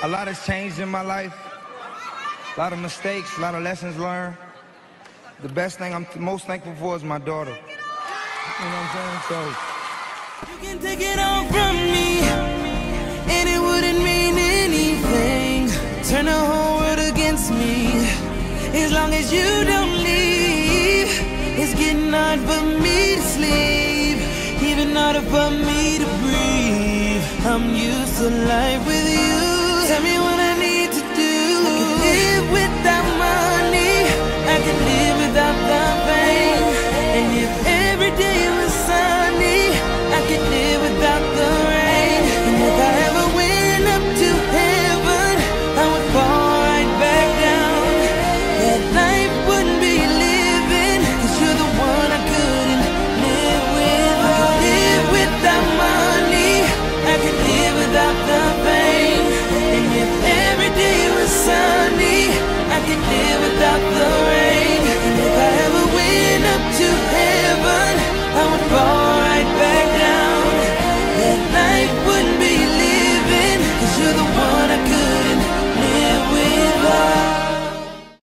A lot has changed in my life. A lot of mistakes, a lot of lessons learned. The best thing I'm most thankful for is my daughter. You know what I'm saying? So. You can take it all from me, and it wouldn't mean anything. Turn the whole world against me, as long as you don't leave. It's getting hard for me to sleep, even harder for me to breathe. I'm used to life with you. Tell me what I need you're the one.